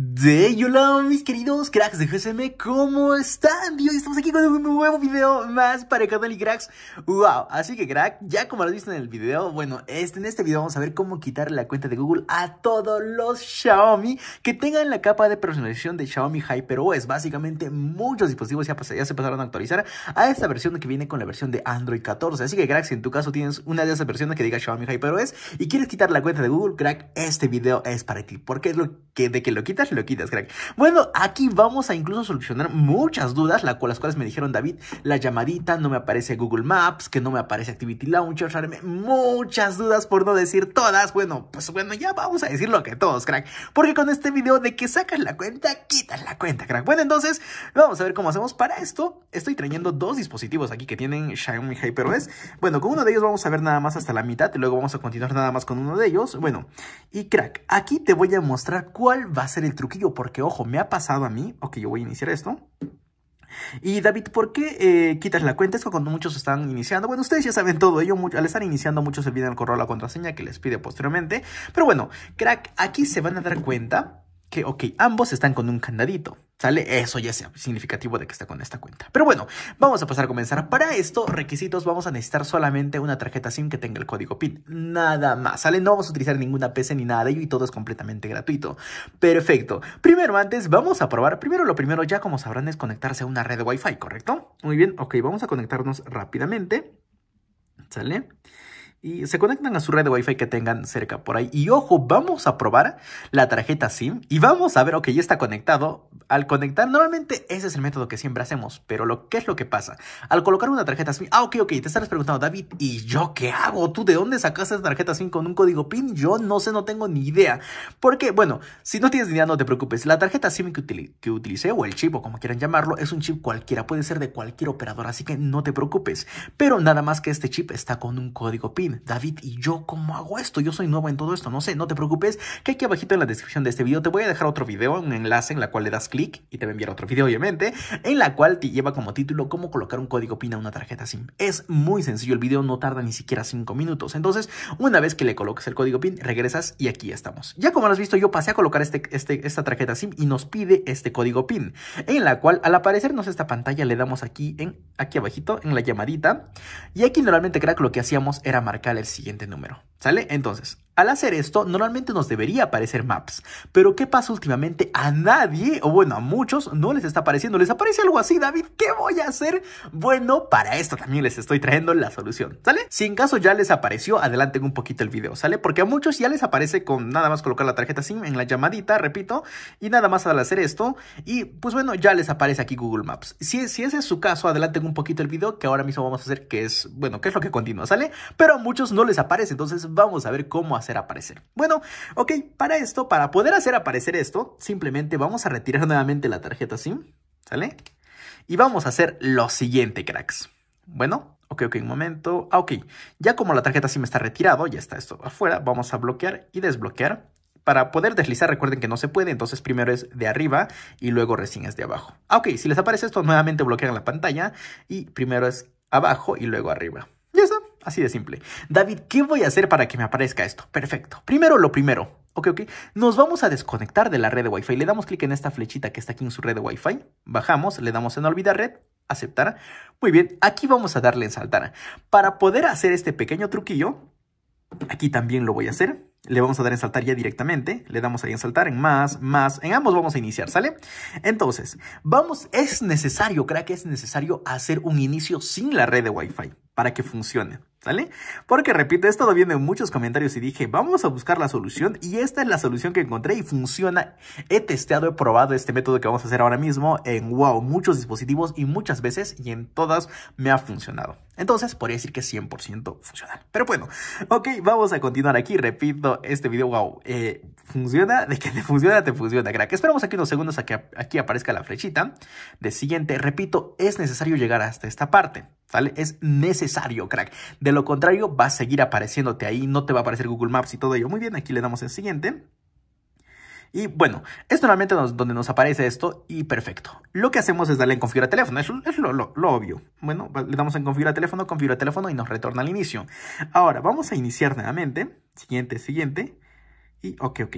De hola mis queridos cracks de GSM, ¿cómo están? Hoy estamos aquí con un nuevo video más para el canal y cracks. Wow, así que crack, ya como lo has visto en el video Bueno, este, en este video vamos a ver cómo quitarle la cuenta de Google a todos los Xiaomi Que tengan la capa de personalización de Xiaomi HyperOS Básicamente muchos dispositivos ya, ya se pasaron a actualizar a esta versión que viene con la versión de Android 14 Así que crack, si en tu caso tienes una de esas versiones que diga Xiaomi HyperOS Y quieres quitar la cuenta de Google, crack, este video es para ti. Porque es lo que de que lo quitas lo quitas, crack. Bueno, aquí vamos a incluso solucionar muchas dudas, las cuales me dijeron David, la llamadita, no me aparece Google Maps, que no me aparece Activity Launcher, muchas dudas por no decir todas. Bueno, pues bueno, ya vamos a decir lo que todos, crack. Porque con este video de que sacas la cuenta, quitas la cuenta, crack. Bueno, entonces, vamos a ver cómo hacemos para esto. Estoy trayendo dos dispositivos aquí que tienen Xiaomi HyperOS. Bueno, con uno de ellos vamos a ver nada más hasta la mitad y luego vamos a continuar nada más con uno de ellos. Bueno, y crack, aquí te voy a mostrar cuál va a ser el truquillo porque, ojo, me ha pasado a mí. Ok, yo voy a iniciar esto. Y David, ¿por qué eh, quitas la cuenta? Es cuando muchos están iniciando. Bueno, ustedes ya saben todo ello. al estar iniciando, muchos se olvidan el correo la contraseña que les pide posteriormente. Pero bueno, crack, aquí se van a dar cuenta que, ok, ambos están con un candadito, ¿sale? Eso ya es significativo de que está con esta cuenta. Pero bueno, vamos a pasar a comenzar. Para esto, requisitos, vamos a necesitar solamente una tarjeta SIM que tenga el código PIN. Nada más, ¿sale? No vamos a utilizar ninguna PC ni nada de ello y todo es completamente gratuito. Perfecto. Primero, antes, vamos a probar. Primero, lo primero, ya como sabrán, es conectarse a una red de Wi-Fi, ¿correcto? Muy bien, ok, vamos a conectarnos rápidamente. ¿Sale? Y se conectan a su red de Wi-Fi que tengan cerca por ahí. Y ojo, vamos a probar la tarjeta SIM y vamos a ver, ok, ya está conectado. Al conectar, normalmente ese es el método que siempre hacemos, pero lo ¿qué es lo que pasa? Al colocar una tarjeta SIM, ah, ok, ok, te estarás preguntando, David, ¿y yo qué hago? ¿Tú de dónde sacaste esa tarjeta SIM con un código PIN? Yo no sé, no tengo ni idea. Porque, bueno, si no tienes ni idea, no te preocupes. La tarjeta SIM que, que utilicé, o el chip, o como quieran llamarlo, es un chip cualquiera, puede ser de cualquier operador, así que no te preocupes. Pero nada más que este chip está con un código PIN. David, ¿y yo cómo hago esto? Yo soy nuevo en todo esto, no sé, no te preocupes, que aquí abajito en la descripción de este video te voy a dejar otro video, un enlace en la cual le das clic y te va a enviar otro video obviamente, en la cual te lleva como título cómo colocar un código PIN a una tarjeta SIM. Es muy sencillo, el video no tarda ni siquiera 5 minutos, entonces una vez que le coloques el código PIN, regresas y aquí estamos. Ya como lo has visto, yo pasé a colocar este, este, esta tarjeta SIM y nos pide este código PIN, en la cual al aparecernos esta pantalla le damos aquí, en, aquí abajito, en la llamadita, y aquí normalmente crack lo que hacíamos era marcar el siguiente número. ¿Sale? Entonces, al hacer esto, normalmente nos debería aparecer Maps. Pero ¿qué pasa últimamente? A nadie, o bueno, a muchos, no les está apareciendo. Les aparece algo así, David. ¿Qué voy a hacer? Bueno, para esto también les estoy trayendo la solución, ¿sale? Si en caso ya les apareció, adelanten un poquito el video, ¿sale? Porque a muchos ya les aparece con nada más colocar la tarjeta SIM en la llamadita, repito, y nada más al hacer esto. Y pues bueno, ya les aparece aquí Google Maps. Si, si ese es su caso, adelanten un poquito el video que ahora mismo vamos a hacer, que es, bueno, ¿qué es lo que continúa, ¿sale? Pero a muchos no les aparece, entonces vamos a ver cómo hacer aparecer. Bueno, ok, para esto, para poder hacer aparecer esto, simplemente vamos a retirar nuevamente la tarjeta SIM, ¿sale? Y vamos a hacer lo siguiente, cracks. Bueno, ok, ok, un momento. Ah, ok, ya como la tarjeta SIM está retirado, ya está esto afuera, vamos a bloquear y desbloquear. Para poder deslizar, recuerden que no se puede, entonces primero es de arriba y luego recién es de abajo. Ah, ok, si les aparece esto, nuevamente bloquean la pantalla y primero es abajo y luego arriba. Así de simple. David, ¿qué voy a hacer para que me aparezca esto? Perfecto. Primero lo primero. Ok, ok. Nos vamos a desconectar de la red de Wi-Fi. Le damos clic en esta flechita que está aquí en su red de Wi-Fi. Bajamos, le damos en olvidar red, aceptar. Muy bien, aquí vamos a darle en saltar. Para poder hacer este pequeño truquillo, aquí también lo voy a hacer. Le vamos a dar en saltar ya directamente. Le damos ahí en saltar en más, más. En ambos vamos a iniciar, ¿sale? Entonces, vamos, es necesario, crack, es necesario hacer un inicio sin la red de Wi-Fi para que funcione. Porque repito, he estado viendo en muchos comentarios y dije, vamos a buscar la solución y esta es la solución que encontré y funciona. He testeado, he probado este método que vamos a hacer ahora mismo en, wow, muchos dispositivos y muchas veces y en todas me ha funcionado. Entonces, podría decir que es 100% funcional. Pero bueno, ok, vamos a continuar aquí. Repito, este video, wow, eh, funciona, de que te funciona, te funciona, crack. Esperamos aquí unos segundos a que aquí aparezca la flechita de siguiente. Repito, es necesario llegar hasta esta parte. ¿Sale? Es necesario, crack. De contrario, va a seguir apareciéndote ahí, no te va a aparecer Google Maps y todo ello. Muy bien, aquí le damos en siguiente. Y bueno, es normalmente donde nos aparece esto y perfecto. Lo que hacemos es darle en configurar teléfono, es, es lo, lo, obvio. Bueno, le damos en configurar teléfono, configurar teléfono y nos retorna al inicio. Ahora, vamos a iniciar nuevamente. Siguiente, siguiente. Y ok, ok.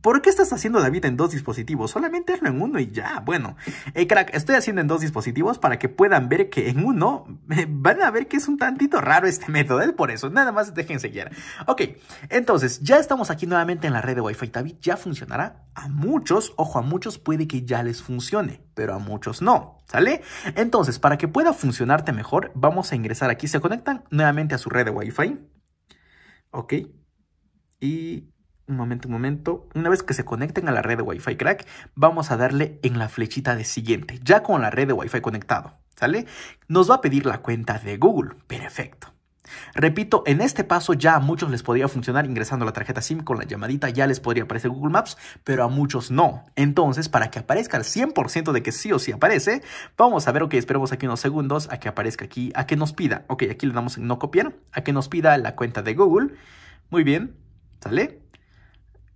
¿Por qué estás haciendo David en dos dispositivos? Solamente hazlo en uno y ya. Bueno, eh, crack, estoy haciendo en dos dispositivos para que puedan ver que en uno eh, van a ver que es un tantito raro este método. Es por eso, nada más dejen seguir. Ok, entonces ya estamos aquí nuevamente en la red de Wi-Fi. David ya funcionará. A muchos, ojo, a muchos puede que ya les funcione, pero a muchos no. ¿Sale? Entonces, para que pueda funcionarte mejor, vamos a ingresar aquí. Se conectan nuevamente a su red de Wi-Fi. Ok. Y un momento, un momento. Una vez que se conecten a la red de Wi-Fi Crack, vamos a darle en la flechita de siguiente, ya con la red de Wi-Fi conectado, ¿sale? Nos va a pedir la cuenta de Google. Perfecto. Repito, en este paso ya a muchos les podría funcionar ingresando la tarjeta SIM con la llamadita, ya les podría aparecer Google Maps, pero a muchos no. Entonces, para que aparezca el 100% de que sí o sí aparece, vamos a ver, ok, esperemos aquí unos segundos a que aparezca aquí, a que nos pida, ok, aquí le damos en no copiar, a que nos pida la cuenta de Google. Muy bien, ¿sale?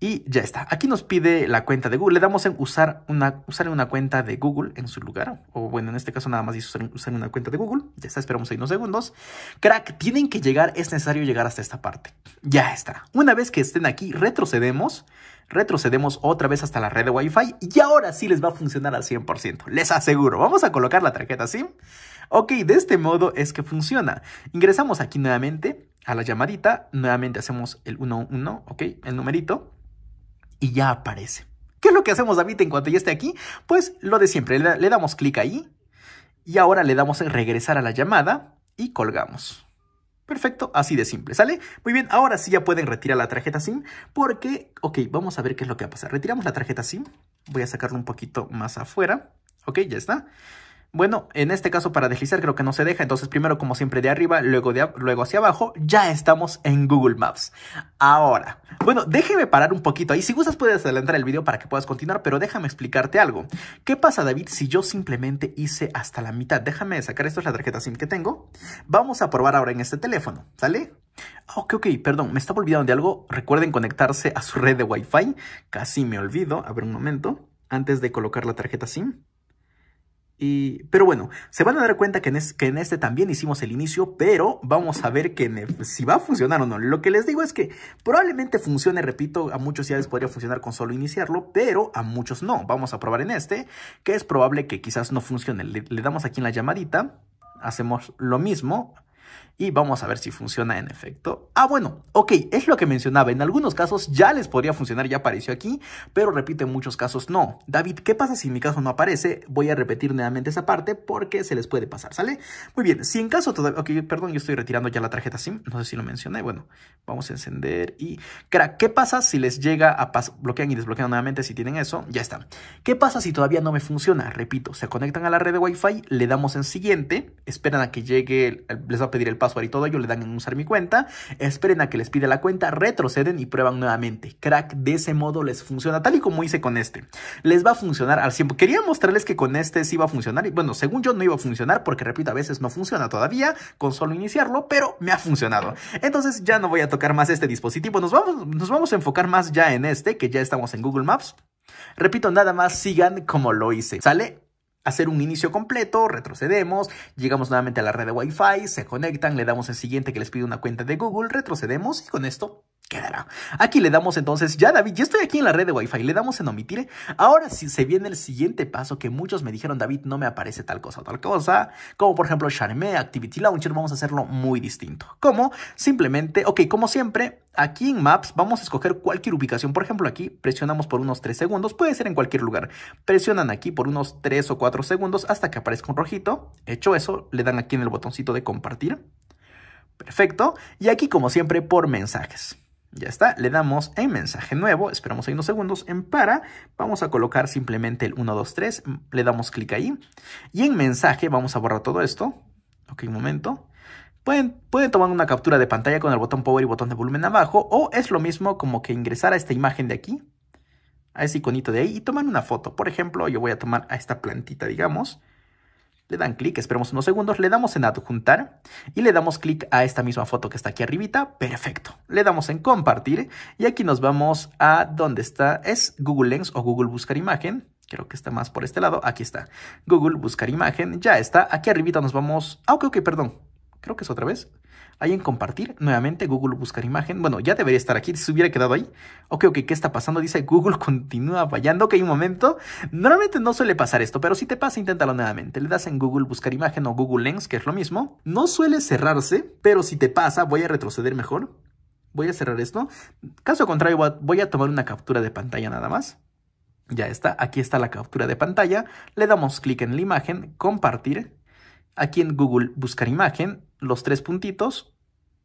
Y ya está. Aquí nos pide la cuenta de Google. Le damos en usar una, usar una cuenta de Google en su lugar. O bueno, en este caso nada más dice usar, una cuenta de Google. Ya está, esperamos ahí unos segundos. Crack, tienen que llegar, es necesario llegar hasta esta parte. Ya está. Una vez que estén aquí, retrocedemos. Retrocedemos otra vez hasta la red de Wi-Fi. Y ahora sí les va a funcionar al 100%. Les aseguro. Vamos a colocar la tarjeta SIM. Ok, de este modo es que funciona. Ingresamos aquí nuevamente a la llamadita. Nuevamente hacemos el 11, ok, el numerito y ya aparece. ¿Qué es lo que hacemos, David, en cuanto ya esté aquí? Pues lo de siempre, le, damos clic ahí y ahora le damos en regresar a la llamada y colgamos. Perfecto, así de simple, ¿sale? Muy bien, ahora sí ya pueden retirar la tarjeta SIM porque, ok, vamos a ver qué es lo que va a pasar. Retiramos la tarjeta SIM, voy a sacarlo un poquito más afuera, ok, ya está. Bueno, en este caso para deslizar creo que no se deja, entonces primero como siempre de arriba, luego, de, luego hacia abajo, ya estamos en Google Maps. Ahora, bueno, déjeme parar un poquito ahí, si gustas puedes adelantar el video para que puedas continuar, pero déjame explicarte algo. ¿Qué pasa David si yo simplemente hice hasta la mitad? Déjame sacar, esto es la tarjeta SIM que tengo. Vamos a probar ahora en este teléfono, ¿sale? Ok, ok, perdón, me estaba olvidando de algo. Recuerden conectarse a su red de Wi-Fi. Casi me olvido. A ver un momento. Antes de colocar la tarjeta SIM pero bueno, se van a dar cuenta que en, que en, este también hicimos el inicio, pero vamos a ver que si va a funcionar o no. Lo que les digo es que probablemente funcione, repito, a muchos ya les podría funcionar con solo iniciarlo, pero a muchos no. Vamos a probar en este, que es probable que quizás no funcione. le damos aquí en la llamadita, hacemos lo mismo, y vamos a ver si funciona en efecto. Ah, bueno, ok, es lo que mencionaba. En algunos casos ya les podría funcionar, ya apareció aquí, pero repito, en muchos casos no. David, ¿qué pasa si en mi caso no aparece? Voy a repetir nuevamente esa parte porque se les puede pasar, ¿sale? Muy bien, si en caso todavía... Ok, perdón, yo estoy retirando ya la tarjeta SIM, no sé si lo mencioné. Bueno, vamos a encender y... Crack, ¿qué pasa si les llega a pasar? Bloquean y desbloquean nuevamente si tienen eso, ya está. ¿Qué pasa si todavía no me funciona? Repito, se conectan a la red de Wi-Fi, le damos en siguiente, esperan a que llegue, les va a el password y todo ello, le dan en usar mi cuenta, esperen a que les pida la cuenta, retroceden y prueban nuevamente. Crack, de ese modo les funciona, tal y como hice con este. Les va a funcionar al 100%. Quería mostrarles que con este sí iba a funcionar y bueno, según yo no iba a funcionar porque repito, a veces no funciona todavía con solo iniciarlo, pero me ha funcionado. Entonces ya no voy a tocar más este dispositivo, nos vamos, nos vamos a enfocar más ya en este, que ya estamos en Google Maps. Repito, nada más sigan como lo hice. ¿Sale? Hacer un inicio completo, retrocedemos, llegamos nuevamente a la red de Wi-Fi, se conectan, le damos el siguiente que les pide una cuenta de Google, retrocedemos y con esto quedará. Aquí le damos entonces, ya David, ya estoy aquí en la red de Wi-Fi, le damos en omitir. Ahora sí se viene el siguiente paso que muchos me dijeron, David, no me aparece tal cosa o tal cosa, como por ejemplo Charme, Activity Launcher, vamos a hacerlo muy distinto. Como simplemente, ok, como siempre, aquí en Maps vamos a escoger cualquier ubicación. Por ejemplo, aquí presionamos por unos 3 segundos, puede ser en cualquier lugar. Presionan aquí por unos 3 o 4 segundos hasta que aparezca un rojito. Hecho eso, le dan aquí en el botoncito de compartir. Perfecto. Y aquí, como siempre, por mensajes. Ya está, le damos en mensaje nuevo, esperamos ahí unos segundos, en para, vamos a colocar simplemente el 1, 2, 3, le damos clic ahí, y en mensaje vamos a borrar todo esto, ok, un momento, pueden, pueden tomar una captura de pantalla con el botón power y botón de volumen abajo, o es lo mismo como que ingresar a esta imagen de aquí, a ese iconito de ahí, y tomar una foto, por ejemplo, yo voy a tomar a esta plantita, digamos, le dan clic, esperamos unos segundos, le damos en adjuntar y le damos clic a esta misma foto que está aquí arribita. Perfecto. Le damos en compartir y aquí nos vamos a donde está, es Google Lens o Google Buscar Imagen. Creo que está más por este lado. Aquí está. Google Buscar Imagen. Ya está. Aquí arribita nos vamos... Ah, ok, ok, perdón. Creo que es otra vez. Ahí en compartir, nuevamente Google buscar imagen. Bueno, ya debería estar aquí, si se hubiera quedado ahí. Ok, ok, ¿qué está pasando? Dice Google continúa fallando. Ok, un momento. Normalmente no suele pasar esto, pero si te pasa, inténtalo nuevamente. Le das en Google buscar imagen o Google Lens, que es lo mismo. No suele cerrarse, pero si te pasa, voy a retroceder mejor. Voy a cerrar esto. Caso contrario, voy a tomar una captura de pantalla nada más. Ya está, aquí está la captura de pantalla. Le damos clic en la imagen, compartir. Aquí en Google buscar imagen, los tres puntitos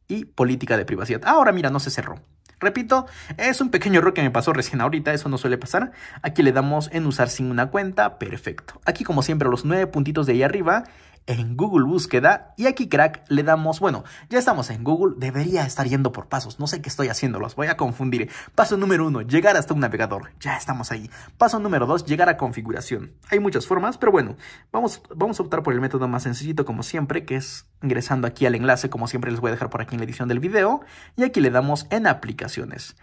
y política de privacidad. Ahora mira, no se cerró. Repito, es un pequeño error que me pasó recién ahorita, eso no suele pasar. Aquí le damos en usar sin una cuenta, perfecto. Aquí como siempre los nueve puntitos de ahí arriba en Google Búsqueda y aquí crack le damos, bueno, ya estamos en Google, debería estar yendo por pasos, no sé qué estoy haciendo, los voy a confundir. Paso número uno, llegar hasta un navegador, ya estamos ahí. Paso número dos, llegar a configuración. Hay muchas formas, pero bueno, vamos, vamos a optar por el método más sencillito como siempre, que es ingresando aquí al enlace, como siempre les voy a dejar por aquí en la edición del video, y aquí le damos en aplicaciones.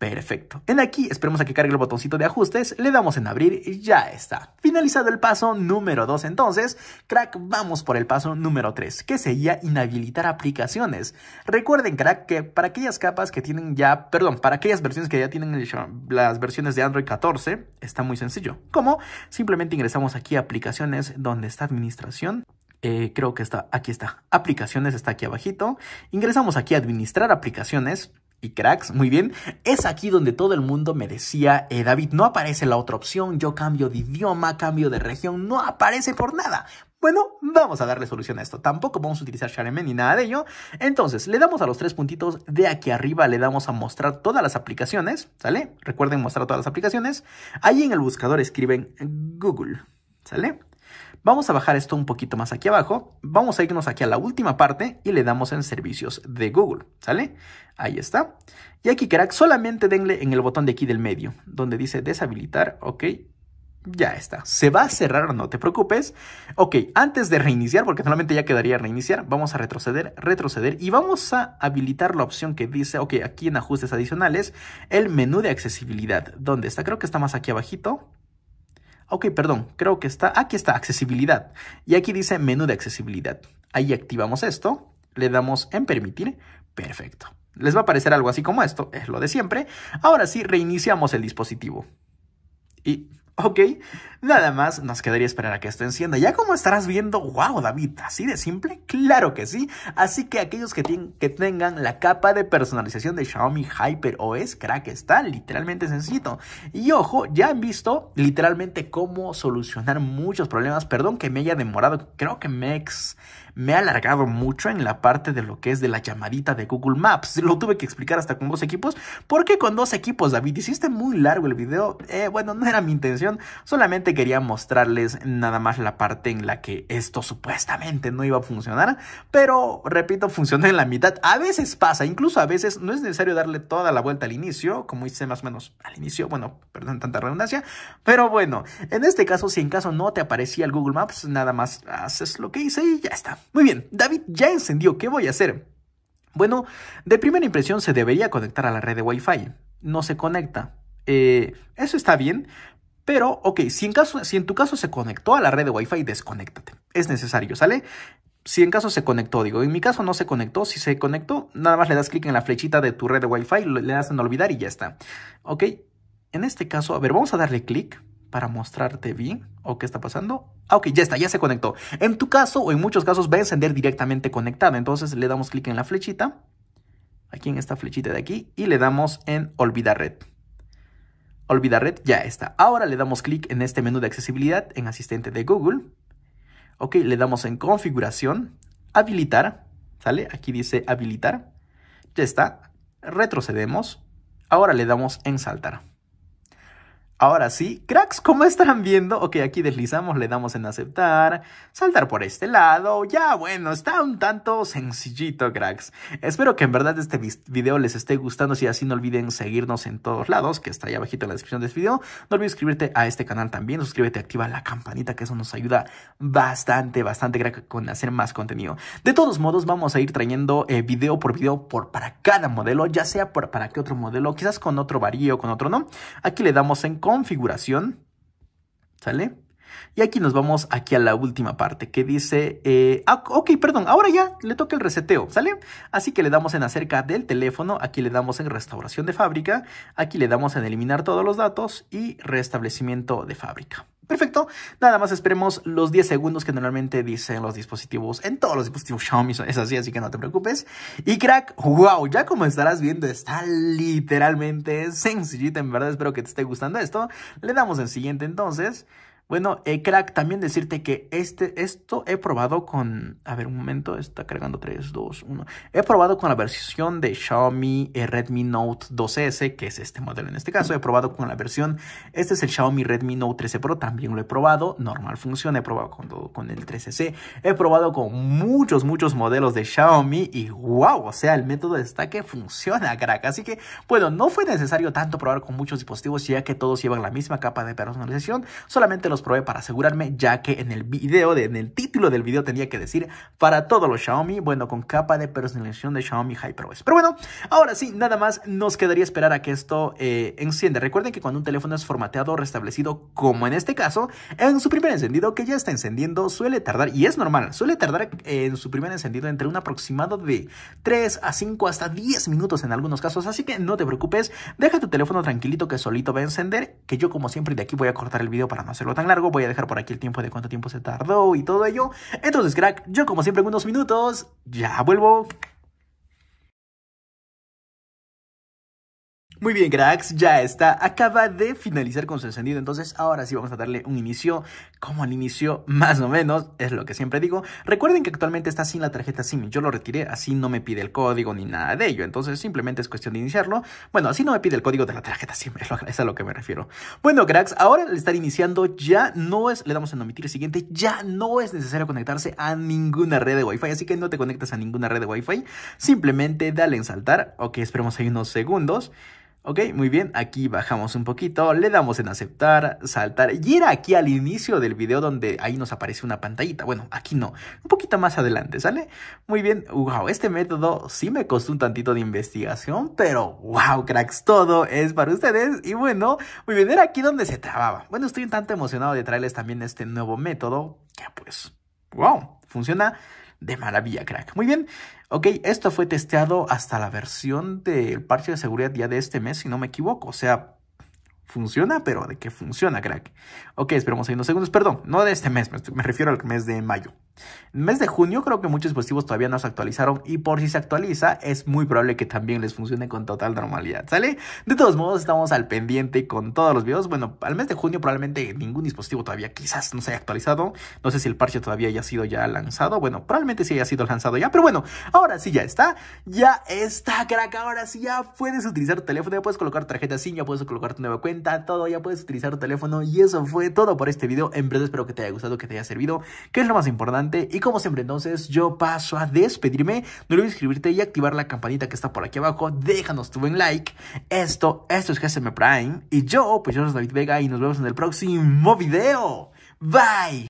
Perfecto. En aquí esperemos a que cargue el botoncito de ajustes, le damos en abrir y ya está. Finalizado el paso número 2 entonces, crack, vamos por el paso número 3, que sería inhabilitar aplicaciones. Recuerden, crack, que para aquellas capas que tienen ya, perdón, para aquellas versiones que ya tienen las versiones de Android 14, está muy sencillo. Como simplemente ingresamos aquí a aplicaciones donde está administración, eh, creo que está, aquí está, aplicaciones está aquí abajito. Ingresamos aquí a administrar aplicaciones y cracks, muy bien, es aquí donde todo el mundo me decía, eh, David, no aparece la otra opción, yo cambio de idioma, cambio de región, no aparece por nada. Bueno, vamos a darle solución a esto. Tampoco vamos a utilizar Sharemen ni nada de ello. Entonces, le damos a los tres puntitos de aquí arriba, le damos a mostrar todas las aplicaciones, ¿sale? Recuerden mostrar todas las aplicaciones. Ahí en el buscador escriben Google, ¿sale? Vamos a bajar esto un poquito más aquí abajo. Vamos a irnos aquí a la última parte y le damos en servicios de Google, ¿sale? Ahí está. Y aquí, crack, solamente denle en el botón de aquí del medio, donde dice deshabilitar, ok. Ya está. Se va a cerrar, no te preocupes. Ok, antes de reiniciar, porque normalmente ya quedaría reiniciar, vamos a retroceder, retroceder y vamos a habilitar la opción que dice, ok, aquí en ajustes adicionales, el menú de accesibilidad. ¿Dónde está? Creo que está más aquí abajito. Ok, perdón, creo que está, aquí está, accesibilidad. Y aquí dice menú de accesibilidad. Ahí activamos esto, le damos en permitir, perfecto. Les va a aparecer algo así como esto, es lo de siempre. Ahora sí, reiniciamos el dispositivo. Y Ok, nada más nos quedaría esperar a que esto encienda. Ya como estarás viendo, wow David, así de simple, claro que sí. Así que aquellos que, que tengan la capa de personalización de Xiaomi Hyper OS, crack, está literalmente sencillo. Y ojo, ya han visto literalmente cómo solucionar muchos problemas. Perdón que me haya demorado, creo que me, me ha alargado mucho en la parte de lo que es de la llamadita de Google Maps. Lo tuve que explicar hasta con dos equipos. ¿Por qué con dos equipos, David? Hiciste muy largo el video. Eh, bueno, no era mi intención solamente quería mostrarles nada más la parte en la que esto supuestamente no iba a funcionar, pero repito, funciona en la mitad. A veces pasa, incluso a veces no es necesario darle toda la vuelta al inicio, como hice más o menos al inicio, bueno, perdón tanta redundancia, pero bueno, en este caso, si en caso no te aparecía el Google Maps, nada más haces lo que hice y ya está. Muy bien, David ya encendió, ¿qué voy a hacer? Bueno, de primera impresión se debería conectar a la red de Wi-Fi. No se conecta. Eh, eso está bien, pero, ok, si en, caso, si en tu caso se conectó a la red de Wi-Fi, desconéctate. Es necesario, ¿sale? Si en caso se conectó, digo, en mi caso no se conectó, si se conectó, nada más le das clic en la flechita de tu red de Wi-Fi, le das en olvidar y ya está. Ok, en este caso, a ver, vamos a darle clic para mostrarte bien o qué está pasando. Ah, ok, ya está, ya se conectó. En tu caso o en muchos casos va a encender directamente conectado, entonces le damos clic en la flechita, aquí en esta flechita de aquí, y le damos en olvidar red. Olvida red, ya está. Ahora le damos clic en este menú de accesibilidad en asistente de Google. Ok, le damos en configuración, habilitar, ¿sale? Aquí dice habilitar. Ya está. Retrocedemos. Ahora le damos en saltar. Ahora sí, cracks, como están viendo, ok, aquí deslizamos, le damos en aceptar, saltar por este lado, ya bueno, está un tanto sencillito, cracks. Espero que en verdad este video les esté gustando, si así no olviden seguirnos en todos lados, que está ahí abajito en la descripción de este video. No olvides suscribirte a este canal también, suscríbete, activa la campanita, que eso nos ayuda bastante, bastante, crack, con hacer más contenido. De todos modos, vamos a ir trayendo eh, video por video por, para cada modelo, ya sea por, para qué otro modelo, quizás con otro varío, con otro no. Aquí le damos en configuración, ¿sale? Y aquí nos vamos aquí a la última parte que dice, eh, ah, ok, perdón, ahora ya le toca el reseteo, ¿sale? Así que le damos en acerca del teléfono, aquí le damos en restauración de fábrica, aquí le damos en eliminar todos los datos y restablecimiento de fábrica. Perfecto, nada más esperemos los 10 segundos que normalmente dicen los dispositivos, en todos los dispositivos Xiaomi es así, así que no te preocupes. Y crack, wow, ya como estarás viendo está literalmente sencillita, en verdad espero que te esté gustando esto. Le damos en siguiente entonces. Bueno, eh, crack, también decirte que este, esto he probado con... A ver, un momento, está cargando 3, 2, 1. He probado con la versión de Xiaomi eh, Redmi Note 2S, que es este modelo en este caso. He probado con la versión... Este es el Xiaomi Redmi Note 13 Pro, también lo he probado. Normal funciona, he probado con, con el 13C. He probado con muchos, muchos modelos de Xiaomi y wow, o sea, el método está que funciona, crack. Así que, bueno, no fue necesario tanto probar con muchos dispositivos, ya que todos llevan la misma capa de personalización. Solamente los probé para asegurarme, ya que en el video, en el título del video tenía que decir para todos los Xiaomi, bueno, con capa de personalización de Xiaomi HyperOS. Pero bueno, ahora sí, nada más nos quedaría esperar a que esto eh, encienda. Recuerden que cuando un teléfono es formateado o restablecido, como en este caso, en su primer encendido que ya está encendiendo, suele tardar, y es normal, suele tardar en su primer encendido entre un aproximado de 3 a 5 hasta 10 minutos en algunos casos, así que no te preocupes, deja tu teléfono tranquilito que solito va a encender, que yo como siempre de aquí voy a cortar el video para no hacerlo tan largo, voy a dejar por aquí el tiempo de cuánto tiempo se tardó y todo ello. Entonces, crack, yo como siempre en unos minutos, ya vuelvo. Muy bien, cracks, ya está. Acaba de finalizar con su encendido. Entonces, ahora sí vamos a darle un inicio, como al inicio, más o menos, es lo que siempre digo. Recuerden que actualmente está sin la tarjeta SIM. Yo lo retiré, así no me pide el código ni nada de ello. Entonces, simplemente es cuestión de iniciarlo. Bueno, así no me pide el código de la tarjeta SIM, es, a lo que me refiero. Bueno, cracks, ahora al estar iniciando, ya no es, le damos en omitir el siguiente, ya no es necesario conectarse a ninguna red de Wi-Fi. Así que no te conectas a ninguna red de Wi-Fi. Simplemente dale en saltar. Ok, esperemos ahí unos segundos. Ok, muy bien, aquí bajamos un poquito, le damos en aceptar, saltar, y era aquí al inicio del video donde ahí nos aparece una pantallita, bueno, aquí no, un poquito más adelante, ¿sale? Muy bien, wow, este método sí me costó un tantito de investigación, pero wow, cracks, todo es para ustedes, y bueno, muy bien, era aquí donde se trababa. Bueno, estoy un tanto emocionado de traerles también este nuevo método, que pues, wow, funciona de maravilla, crack. Muy bien, ok, esto fue testeado hasta la versión del parche de seguridad ya de este mes, si no me equivoco. O sea, funciona, pero de que funciona, crack. Ok, esperemos ahí unos segundos. Perdón, no de este mes, me refiero al mes de mayo. En mes de junio creo que muchos dispositivos todavía no se actualizaron y por si se actualiza es muy probable que también les funcione con total normalidad, ¿sale? De todos modos estamos al pendiente con todos los videos. Bueno, al mes de junio probablemente ningún dispositivo todavía quizás no se haya actualizado. No sé si el parche todavía haya sido ya lanzado. Bueno, probablemente sí haya sido lanzado ya, pero bueno, ahora sí ya está. Ya está, crack. Ahora sí ya puedes utilizar tu teléfono, ya puedes colocar tarjeta SIM, ya puedes colocar tu nueva cuenta, todo, ya puedes utilizar tu teléfono y eso fue todo por este video. En verdad espero que te haya gustado, que te haya servido, que es lo más importante y como siempre entonces yo paso a despedirme. No olvides suscribirte y activar la campanita que está por aquí abajo. Déjanos tu buen like. Esto, esto es GSM Prime. Y yo, pues yo soy David Vega y nos vemos en el próximo video. Bye.